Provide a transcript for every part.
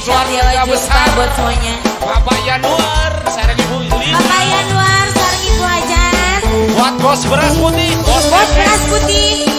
Suar Dewa besar buat semuanya. Bapak Yanuar sekarang Ibu Yuli Bapak Yanuar sekarang Ibu Hajar Buat Bos Beras Putih. Bos Beras Putih.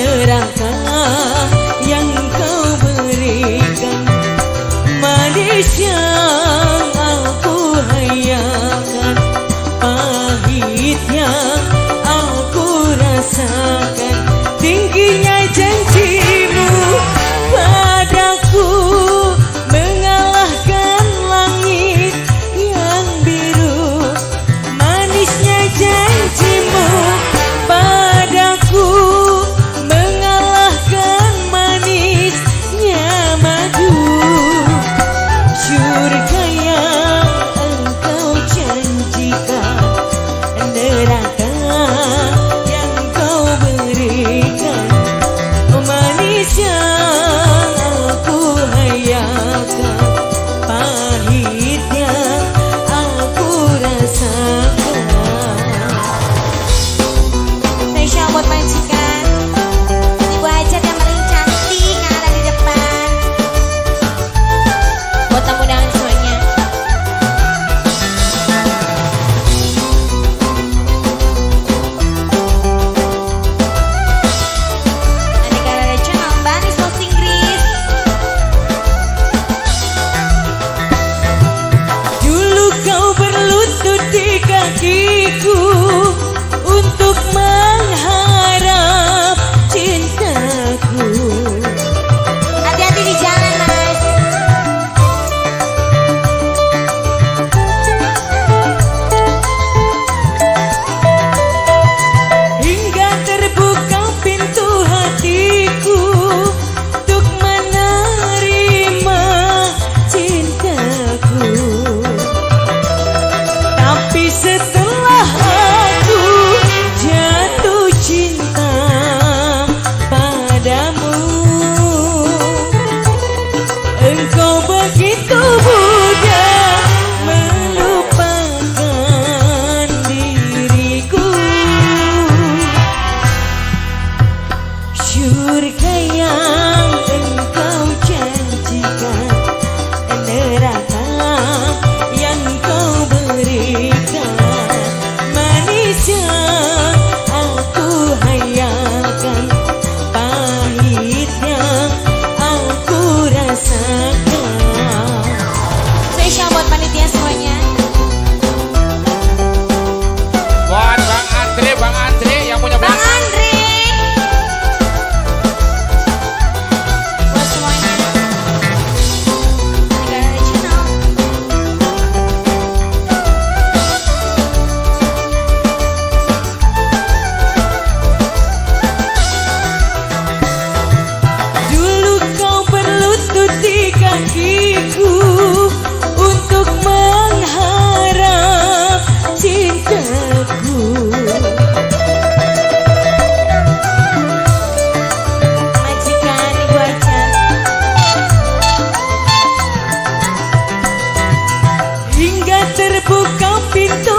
neraka yang kau berikan. Manis yang aku hayalkan pahit yang aku rasakan. jujur kaya pinta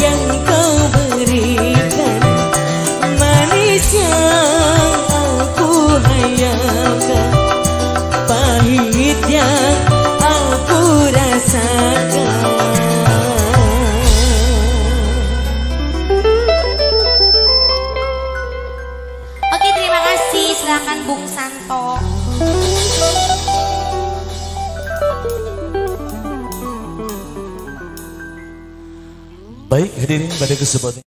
yang kau berikan? Aku aku rasakan. Oke terima kasih. Silahkan Bung Santo. Baik hadirin pada kesempatan